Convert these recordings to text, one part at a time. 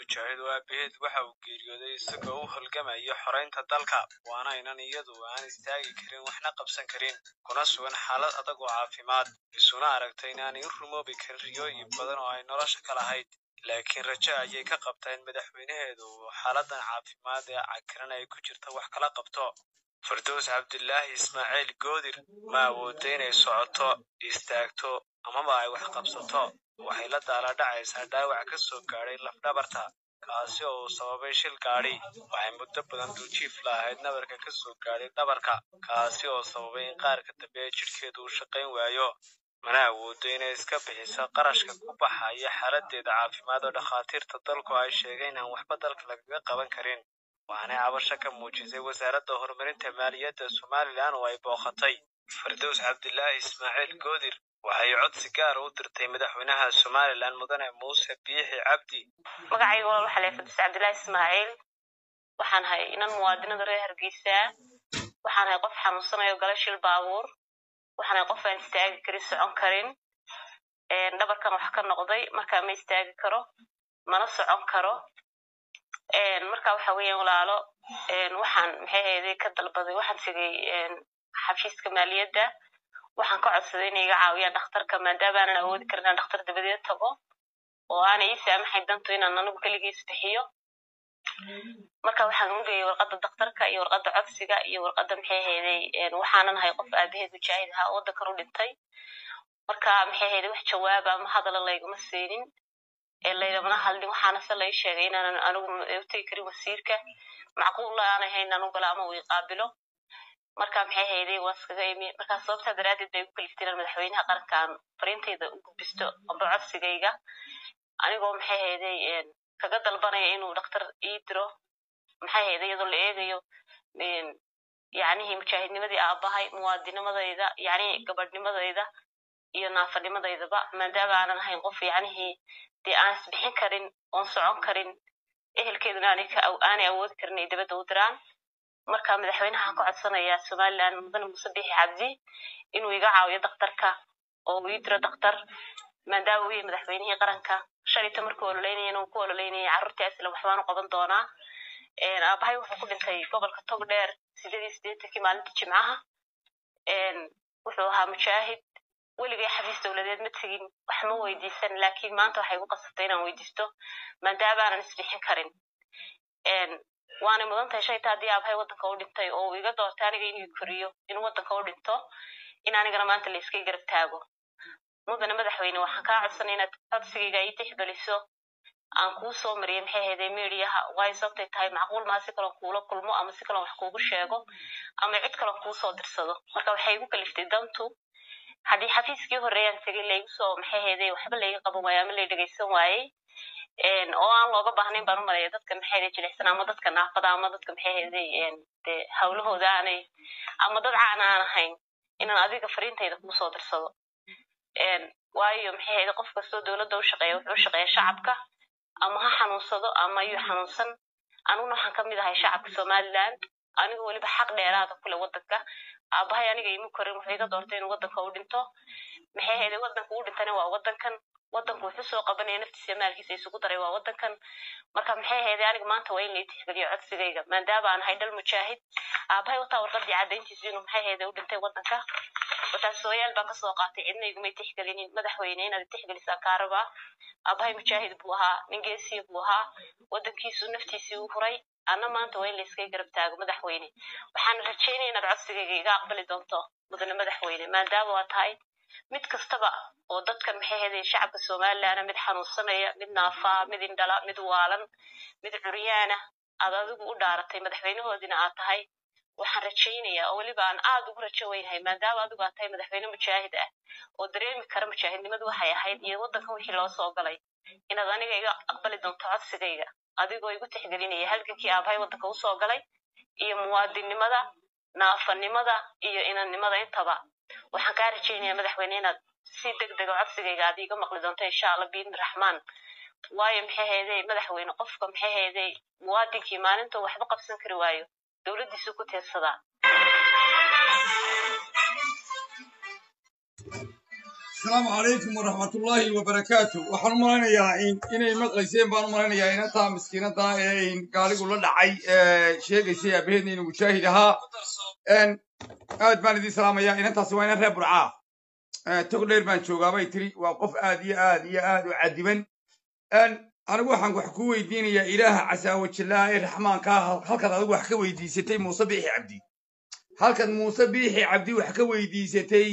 mujaahid oo aabaheed waxa uu geeriyooday isagoo u holgamaya xoraynta dalka waana inan iyadu aan istaagi karin waxna qabsan karin kuna sugan xaalad adag oo caafimaad. Isuna aragtay inaanay u rumoobi karin riyooyin badan oo ay nolosha ka lahayd laakiin rajo ayay ka qabtaa in madaxweynaheedu xaaladan caafimaad ee cakiran ay ku jirta wax kala qabto fardows cabdilaahi ismaaciil goodir ma awoodda inay socoto istaagto amaba ay wax qabsato? Waxay la daala dhacaysaa dhaawac ka soo gaadhay lafdhabarta kaasi oo uu sababay shil gaadhi. Waxay muddo badan duujiif la ahayd nabarka ka soo gaadhay dhabarka kaasi oo sababay in qaarka dambe ee jidhkeedu uu shaqayn waayo. Mana awooddo inay iska bixiso qarashka ku baxaya xaaladeeda caafimaad oo dhakhaatiirta dalku ay sheegeen aan waxba dalka lagaga qaban karin waxaanay cabasho ka muujisay wasaaradda horumarinta maaliyadda somalilan oo ay booqatay fardows cabdilaahi ismaaciil goodir waxay codsi gaar u dirtay madaxweynaha somalilan mudane muuse biixi cabdi magacayga waxaa leeyahay fardows cabdilaahi ismaaciil waxaan hay inan muwaadinada reer hargeysa waxaan hay qof xanuunsanayo gala shil baabuur waxaan hay qof aan istaagi karin socon karin dhabarkan wax ka noqday markaa ma istaagi karo mana socon karo marka waxa weeyaan walaalo waxaan maxay ahayday ka dalbaday waxaan tegay xafiiska maaliyadda. Waxaan ka codsaday inay iga caawiyaan dhakhtarka maadaama awoodi karin inaan dhakhtar dabadeed tago oo aanay ii saamaxay dantu inaan anigu keligiis bixiyo. Marka waxaan u geeyay warqadda dhakhtarka iyo warqadda codsiga iyo warqadda maxay waxaanan ahay qof aabaheed mujaahid ahaa waddankan u dhintay. Marka maxay wax jawaaba ama hadala layguma siinin laydamana hadlin waxaana se lai sheegay inaanan anigu u tegi karin wasiirka. Macquulla aanay hayn anu gala ama uu iqaabilo marka maxay hayday waa iskaga imi. Markaa sababtaa daraaddeed bay ku kaliftay inaan madaxweynaha qarankaan. Fariintayda u gudbisto amba codsigayga. Anigoo maxay hayday kaga dalbanaya inuu dhakhtar ii diro? Maxay hayday iyadoo la eegayo yacnihii mujaahidnimadii aabahay muwaadinimadayda yacnihii gabadhnimadayda iyo naafanimadeydaba maadaama aanan ahayn qof yacnihii dee aan isbixin karin oon socon karin ehelkeeduna aanay awoodi karin ay dabadda u diraan marka madaxweynahan ka codsanayaa somalilan mudane muuse bixi cabdi inuu iga caawiyo dhakhtarka oo uu ii diro dhakhtar maadaama uu yahay madaxweynihii qaranka. Shalayta markuu ololeynaya inuu ku ololeynayay carruurtii aslan waxbaan u qaban doonaa. Aabahay wuxuu ku dhintay gobolka togdheer sideed iyo siddeetankii maalinta jimcaha. Wuxuu ahaa mujaahid weligay xafiis dowladeed ma tegin wax ma weydiisan laakiin maanta waxay igu qasabtay inaan weydiisto maadaama aanan isbixin karin. Waanay mudan tahay shayta haddii aabahay waddanka u dhintay oo uu iga doortay aniga inuu koriyo inuu waddanka u dhinto in anigana maanta la iska garab taago. Mudane madaxweyne waxaan kaa codsanay inaad codsigayga ii tixgeliso aan kuu soo mariyay maxay ahayday mediaha waayo sababtay tahay? Macquul maa si kalon kuula kulmo ama si kalon wax kuugu sheego? Ama cid kalon kuu dirsado? Marka waxay igu kaliftay dantu haddii xafiiskii horreeyaan tegay laygu soo maxay ahayday waxba layga qaban waayo ama lay dhegaysan waayey oo aan looga baahnayn baan u dadka maxay ahayday jilicsan ama dadka naafada ama dadka maxay ahayday dee hawlahooda aanay ama dad caan aan ahayn inaan adiga fariintayda kuu soo dirsado waayo maxay ahayday qof kastoo dowladda u wuxuu shaqeeya shacabka. Ama ha xanuunsado ama yuu xanuunsan aniguna waxaan ka mid ahay shacabka somaliland aniga weliba xaq dheeraada kule waddanka aabahay aniga imu korin wuxuu iga doortay inuu waddanka u dhinto. Maxay ahayday waddanka u dhintana? Waa waddankan waddanku wuxuu soo qabanaya naftiisa maalkiisa isugu daray. Waa waddankan marka maxay ahayday aniga maanta waa in lay tixgeliyo codsigayga. Maadaama aan ahay dhal mujaahid. Aabahay wataa warqadii caddayntiisu inuu maxay ahayday u dhintay waddanka wataasooyaal baan ka soo qaatay. Cidna tixgelinin. Madaxweyne inaad tixgelisaan kaaraba. Aabahay mujaahid buu ahaa. Nin buu ahaa. Waddankiisu naftiisii u huray. Anna maanta waa in layskaga garab taago madaxweyne. Waxaan rajaynaya inaad codsigayga iga aqbali doonto mudane madaxweyne. Maadaama waa tahay mid kastaba oo dadkan maxay ahayday shacabka somalilandna mid xanuunsanaya mid naafaa mid indhala mid waalan mid curyaana aad adigu u dhaaratay madaxweynahoodina aad tahay. Waxaan rajaynayaa oo weliba aan aad ugu rajo weynahay maadaama adigu aad tahay madaxweyne mujaahid ah oo dareemi kara mujaahidnimadu waxay ahayd iyo waddankan wixii loo soo galay. Inaad aniga iga aqbali doonto codsigayga adigoo igu tixgelinaya halgankii aabahay waddanka u soo galay iyo muwaadinnimada naafanimada iyo inannimada intaba waxaan kaa rajaynayaa madaxweyne inaad si deg dega codsigayga aad iiga maqli doonto insha allah biidni raxmaan. Waayo maxay hayday madaxweyne qofka maxay hayday muwaadinkii maalinta waxba qabsan kari waayo. Dowladdiisu ku tiirsadaa asalaamu calaykum waraxmatullaahi wabarakaatu waxaan u inay maqlayseen baan u inantaa miskiinada ee gaaligu la dhacay ee sheegaysay aabaheedna inuu mujaahid ahaa aad baan idiin salaamayaa inantaasi waa inan reer burcaa tog dheer baan joogaabay tiri waa qof aad iyo aad iyo aad u cadiban. Anigu waxaan wax ku weydiinayaa ilaaha casaawajallaa ee raxmaankaa halkaad adigu wax ka weydiisatay muuse biixi cabdi. Halkaad muuse biixi cabdi wax ka weydiisatay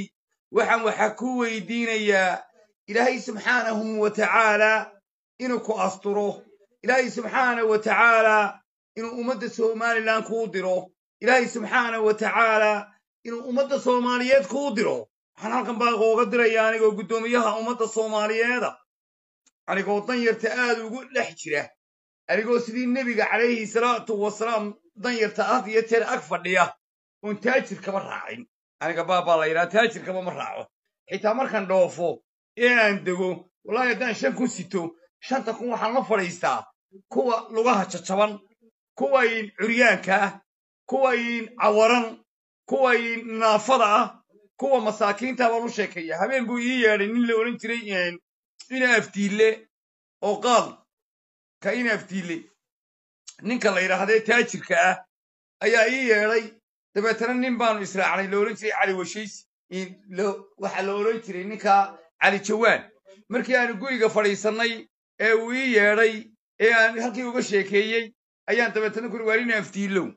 waxaan waxa ku weydiinayaa ilaahay subxaanahu wa tacaalaa inuu ku asturo. Ilaahay subxaanahu wa tacaalaa inuu ummadda somalilan kuu diro. Ilaahay subxaanahu wa tacaalaa inuu ummadda soomaaliyeed kuu diro waxaan halkan baaqooga diraya anigoo guddoomiyaha ummadda soomaaliyeeda anigoo danyarta aad ugu dhex jira. Anigoo sidii nebiga calayhi salaatu wasalaam danyarta had iyo jeer ag fadhiya. Oon taajir kaba raacin. Aniga baabaa la yidhaha taajirkaba ma raaco. Xitaa markaan dhoofo ee aan dego wallaahi haddaan shan kun sito shanta kun waxaan la fadhiistaa. Kuwa lugaha jajaban kuwa in curyaanka ah kuwa in cawaran kuwa in naafada ah kuwa masaakiinta baan u sheekeeya habeen buu ii yeedhay nin la odhan jiray ina aftiille oo qaad ka ina aftiille ninka la yidhaahdee taajirka ah ayaa ii yeedhay. Dabeetana nin baanu israacnay la odhan jiray cali washays waxaa la odhan jiray ninka cali jawaan. Markii aanu guriga fadhiisannay ee uu ii yeedhay ee aan halkii uga sheekeeyey ayaan dabeetana kuri waar ina aftiillow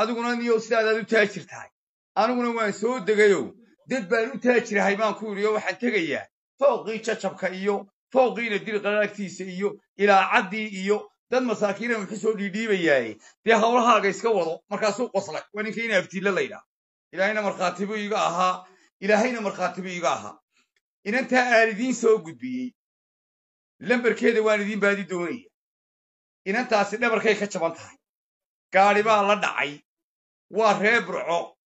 adiguna niyow sidaadaad u taajir tahay aniguna waan soo degayow. Dad baan u taajirahay baan ku yidhi oo waxaan tegayaa. Fooqii jajabka iyo fooqiina dil qaraagtiisa iyo ilaacaddii iyo dad masaakiina muxuu soo dhiidhiibayaaye dee hawlahaaga iska wado markaasuu qoslay. Waa ninka ina aftiille laydhaa ilaahayna markhaatibu iga ahaa. Ilaahayna markhaatibu iga ahaa. Inantaa aan idiin soo gudbiyey lambarkeeda waan idiin baadi doonaya inantaasi dhabarkay ka jaban tahay. Gaadhi baa la dhacay. Waa ree burco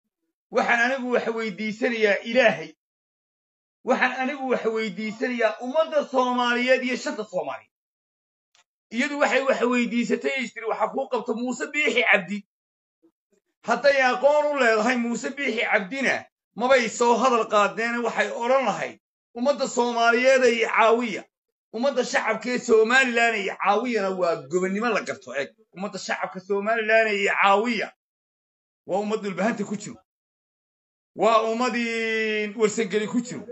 waxaan anigu wax weydiisanayaa ilaahay. Waxaan anigu wax weydiisanayaa ummadda soomaaliyeed iyo shanta soomaaliyeed. Iyadu waxay wax weydiisatay istiri waxa kuu qabto muuse biixi cabdi. Hadday aqoon u leedahay muuse biixi cabdina mabay soo hadal qaadeene waxay odhan lahayd ummadda soomaaliyeeda iyo caawiya ummadda shacabkaee somalilan iyo caawiyana waa gobonnimo la garto eg ummadda shacabka somalilan iyo caawiya waa ummad dhulbahanta ku jiro waa ummadii warsangeli ku jiro.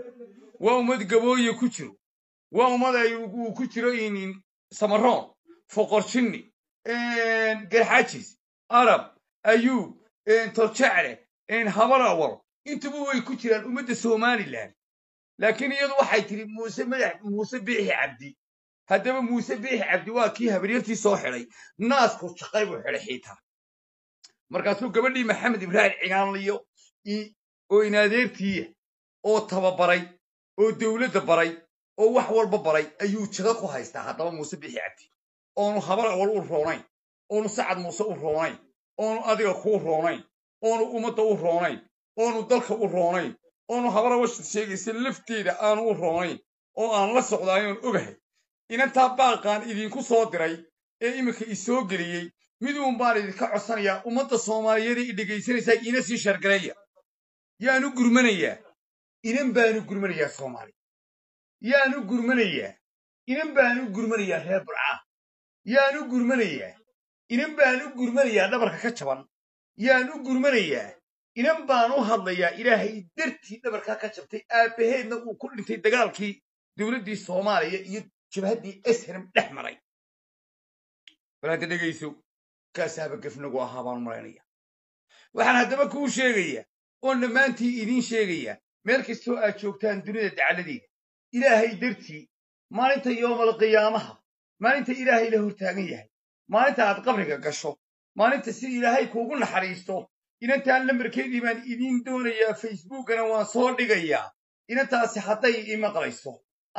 Waa ummad gabooye ku jiro. Waa ummad ay uu ku jiro samaroon foqorjinni garxajis arab ayuub torjecle habar awal intuba way ku jiraan ummadda somalilan laakiin iyadu waxay tidhi muuse madax muuse biixi cabdi. Haddaba muuse biixi cabdi waa kii habaryartii soo xidhay naasku shaqay buu xidhay xiitaa markaasuu gabadhii maxamed ibraahim oo inaadeertiiya oo tababaray oo dowladda baray oo wax walba baray ayuu jago ku haystaa haddaba muuse bixi cabdi. Oonu habar awal u roonayn oonu sacad muuse u roonayn oonu adiga kuu roonayn oonu ummadda u roonayn oonu dalka u roonayn oonu habar awashad sheegaysa lafteeda aanu u roonayn oo aan la socdaayoon ogahay. Inantaa baaqaan idinku soo diray ee iminka i soo geliyey miduun baan idinka codsanayaa ummadda soomaaliyeed ee i dhegaysanaysaa iina sii shargareeya yaanu gurmanayaa inan baanu gurmanayaa soomaaliya yaanu gurmanayaa inan baanu gurmanayaa reer burcaa yaanu gurmanayaa inan baanu gurmanayaa dhabarka ka jaban. Yaanu gurmanayaa inan baan u hadlayaa ilaahay dartii dhabarkaa ka jabtay aabbaheedna uu ku dhintay dagaalkii dowladdii soomaaliya iyo jabhaddii esram dhex maray. Bal hadda dhegayso kaasaaba gefnagu ahaa baan u malaynaya waxaan haddaba kuu sheegayaa oon dhammaantii idiin sheegayaa meel kastoo aad joogtaan dunida dacaladeeda ilaahay dartii maalinta yoomal qiyaamaha maalinta ilaahay la hortaagan yahay maalinta aad qabriga gasho maalinta si ilaahay kuugu naxariisto inantaan lambarkeedii baan idiin doonayaa facebookana waan soo dhigayaa inantaasi hadday i maqlayso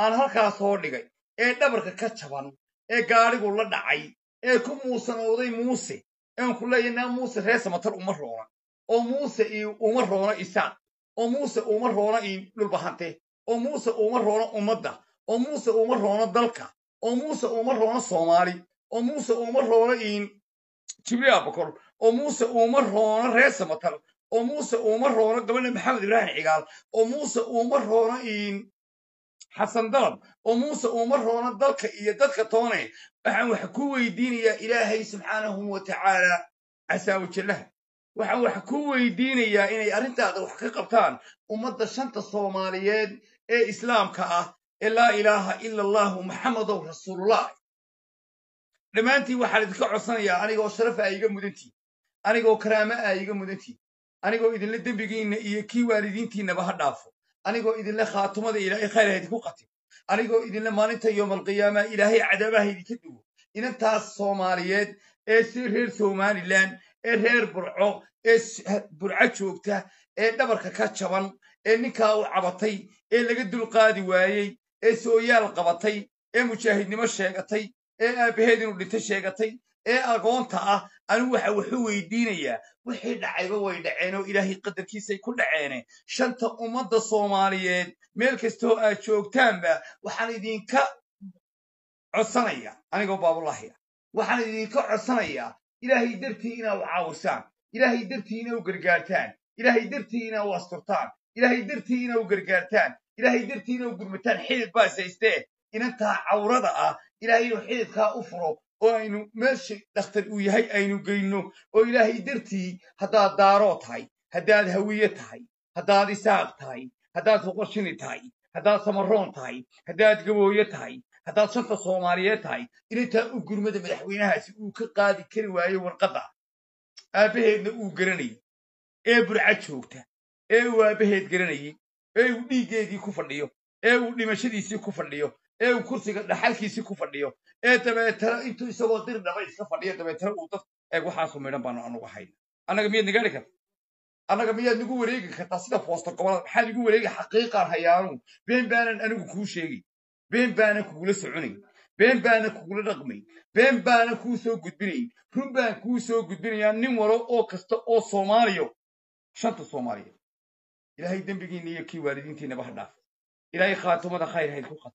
aan halkaa soo dhigay ee dhabarka ka jaban ee gaadhigu la dhacay ee ku muusanooday muuse ean ku leeyahnaa muuse reer samatar uma roona oo muuse uma roona isaaq oo muuse uma roona dhulbahante oo muuse uma roona ummadda oo muuse uma roona dalka oo muuse uma roona soomaali oo muuse uma roona jibriil abakor oo muuse uma roona reer samatar oo muuse uma roona gabadha maxamed ibraahim cigaal oo muuse uma roona xasan dalab oo muuse uuma roona dalka iyo dadka toone waxaan wax ku weydiinayaa ilaahay subxaanahu wa tacaala casaa waxaan wax ku weydiinayaa inay arrintaada wax ka qabtaan ummadda shanta soomaaliyeed ee islaamka ah ee laa ilaaha ila allahu maxamedow rasuulullah dhammaantiin waxaan idinka codsanayaa anigoo sharafa a iga mudantiin anigoo karaama a iga mudantiin anigoo idinla dembigiinna iyo kii waalidiintiinnaba ha dhaafo anigoo idinle khaatumada ilaahay khayr ha idinku qatimo anigoo idinle maalinta yoomalqiyaama ilaahay cadaabaha idinka duwo. Inantaas soomaaliyeed ee si reer somalilan ee reer burco ee burco joogta ee dhabarka ka jaban ee ninkaa u cabatay ee laga dulqaadi waayey ee sooyaal qabatay ee mujaahidnimo sheegatay ee aabbaheed inuu dhinto sheegatay ee agoonta ah anigu waxa wuxuu weydiinayaa wixii dhacayba way dhaceen oo ilaahay qadarkiisay ku dhaceene. Shanta ummadda soomaaliyeed meel kastoo aad joogtaanba waxaan idinka codsanayaa anigoo baabulahya waxaan idinka codsanayaa ilaahay dartii inaa u caawisaan. Ilaahay dartii inaa u gargaartaan. Ilaahay dartii inaa u asturtaan. Ilaahay dartii inaa u gargaartaan. Ilaahay dartii inaa u gurmataan xidid baas haystee inantaa cawrada ah ilaahay inuu xididkaa u furo oo aynu meesha dhakhtar uu yahay aynu geyno oo ilaahay dartii haddaad daaroo tahay haddaad hawiye tahay haddaad isaaq tahay haddaad fuqarshini tahay haddaad samaroon tahay haddaad gabooye tahay haddaad shanta soomaaliyeed tahay inantaa u gurmada madaxweynahaasi uu ka qaadi kari waayo warqadda. Aabbaheedna uu garanayay ee burca joogta. Ee uu aabbaheed garanayay ee uu dhiiggeedii ku fadhiyo. Ee uu dhimashadiisii ku fadhiyo. Ee uu kursiga dhaxalkiisii ku fadhiyo. Ee dabeetana intuu isagoo dir dhaba iska fadhiyo dabeetana uu dad eeg waxaasu midhan baanu anugu hayna. Annaga miyaad nagaari karta annaga miyaad nagu wareegi kartaa sida foosta gobollada? Maxaad igu wareegi xaqiiqaan hayaanu been baanan anigu kuu sheegay been baanan kugula soconay been baanan kugula dhaqmay been baanan kuu soo gudbinay run baan kuu soo gudbinayaa nin walo oo kasta oo soomaaliyo shanta soomaaliyeed ilaahay dembigiinna iyo kii waalidiintiinaba ha dhaaf ilaahay khaatumada khayr hayd ku qat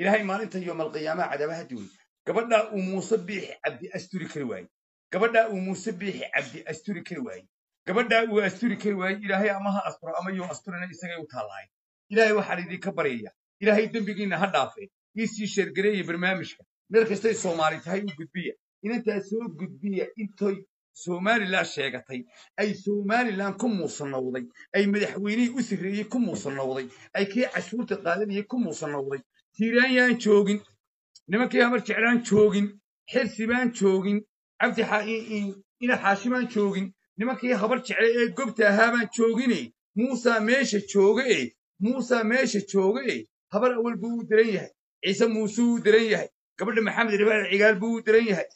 ilaahay maalinta yoomalqiyaamaha cadaabaha duway gabadhaa uu muuse biixi cabdi asturi kari waayey gabadhaa uu muuse biixi cabdi asturi kari waayey gabadhaa uu asturi kari waayey ilaahay ama ha asturo ama yuu asturina isagay u taallahay ilaahay waxaan idinka baryaya ilaahay dembigiinna ha dhaafe ii sii sheergareeya barnaamijka meel kastay soomaali tahay u gudbiya inantaa soo gudbiya intoy somalilan sheegatay ay somalilan ku muusanowday ay madaxweynihii u sirreeyey ku muusanowday ay kii cashuurta qaadanayay ku muusanowday tiiraan yaan joogin nimankii hamar jeclaan joogin xirsi baan joogin cabdi ina xaashi joogin nimankii habar jecle ee gobta ahaa baan joogine muusaa meesha jooga e muusaa meesha jooga e habar awal buu u daran yahay ciise muuse uu daran yahay gabadha maxamed ribaal cigaal buu u daran yahay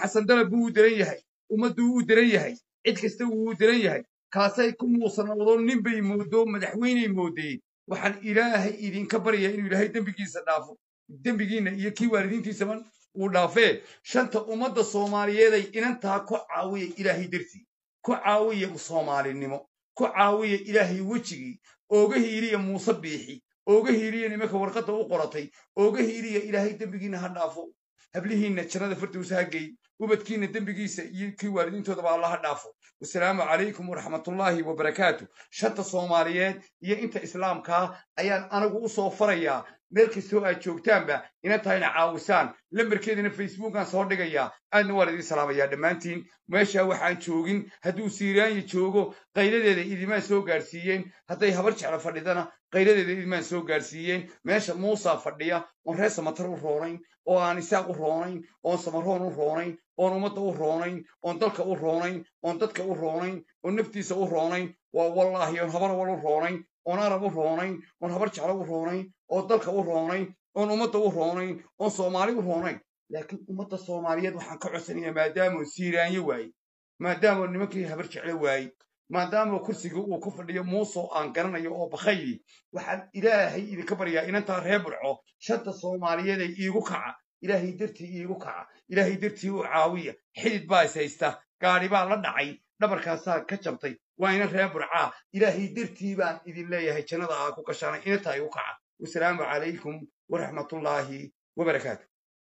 xasan dalab buu u daran yahay ummadduu u daran yahay cid kasta wuu u daran yahay kaasay ku muusanowdo nin bay moodo madaxweyney moodeen waxaan ilaahay idinka baryayaa inuu ilaahay dembigiisa dhaafo dembigiinna iyo kii waalidiintiisaba uu dhaafee shanta ummadda soomaaliyeeday inantaa ku caawiya ilaahay dartii ku caawiya soomaalinimo ku caawiya ilaahay wejigii ooga hiiliya muuse biixi ooga hiiliya nimanka warqadda u qoratay. Ooga hiiliya ilaahay dembigiinna ha dhaafo hablihiinna jannada firdowsa ha geey ubadkiinna dembigiisa iyo kii waalidiintoodaba alla ha dhaafo. Wasalaamu calaykum waraxmatullaahi wabarakaatu shanta soomaaliyeed iyo inta islaamkaa ayaan anigu u soo farayaa meel kastoo aad joogtaanba ina tahayna caawisaan. Lambarkeedana facebookaan soo dhigayaa aadna waan idiin salaamayaa dhammaantiin. Meeshaa waxaan joogin. Hadduu siiraanya joogo qayladeeda idimaan soo gaadhsiiyeen hadday habar jeclo fadhidana qayladeeda idimaan soo gaadhsiiyeen meesha muusaa fadhiya oon reer samatar u roonayn oo aan isaaq u roonayn oon samaroon u roonayn oon ummadda u roonayn oon dalka u roonayn oon dadka u roonayn oon naftiisa u roonayn waa wallaahi oon habar wal u roonayn oon arab u roonayn oon habar jeclo u roonayn oon dalka u roonayn oon ummadda u roonayn oon soomaali u roonayn laakiin ummadda soomaaliyeed waxaan ka codsanayaa maadaama siiraanyo waaye maadaama nimankii habar jeclo waaye maadaama kursiga uu ku fadhiyo muusoo aan garanayo oo bakhayli waxaan ilaahay idinka baryaa inantaa reer burco shanta soomaaliyeed ay iigu kaca. Ilaahay dartii iigu kaca. Ilaahay dartii u caawiya. Xidid baa is haysta. Gaadhi baa la dhacay. Dhabarkaasaa ka jabtay. Waa ina reer burcaa ilaahay dartii baan idin leeyahay. Jannada aa ku gashaanay inantaa igu kaca. Wasalaamu calaykum waraxmatullaahi wabarakaatu